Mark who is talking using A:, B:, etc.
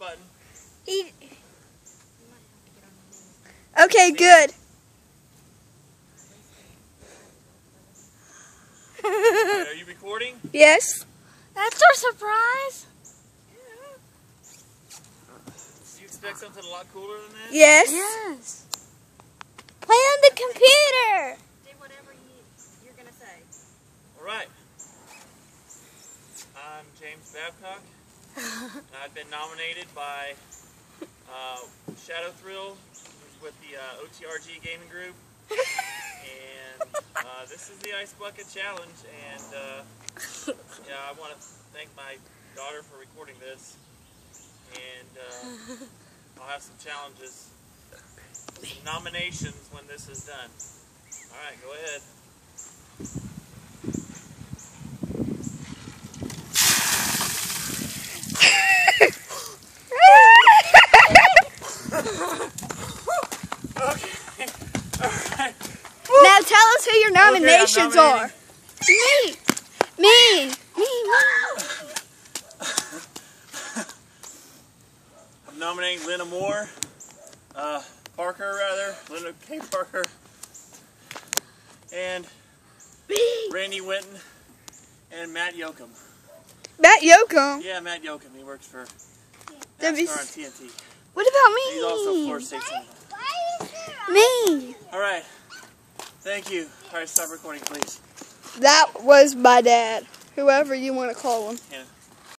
A: button.
B: He. Okay, good.
A: Alright, are you recording?
B: yes.
C: That's our surprise.
A: Do you expect something a lot cooler than that?
B: Yes.
C: Yes.
B: Play on the computer.
C: Do whatever you're going to say.
A: Alright. I'm James Babcock. I've been nominated by uh, Shadow Thrill, who's with the uh, OTRG Gaming Group. And uh, this is the Ice Bucket Challenge. And uh, yeah, I want to thank my daughter for recording this. And uh, I'll have some challenges, some nominations when this is done. Alright, go ahead.
B: Who your nominations
A: nominating-
B: are. Me. Me. Me. Me.
A: I'm nominating Lena Moore, uh, Parker rather, Lynna Kay Parker, and Randy Winton, and Matt Yocum.
B: Matt Yocum.
A: Yeah, Matt Yocum. He works for
B: W-
A: NASCAR on TNT.
B: What about me?
A: He's also Florida State Senator.
B: Me.
A: All right. Thank you. All right, stop recording, please.
B: That was my dad. Whoever you want to call him.
A: Hannah.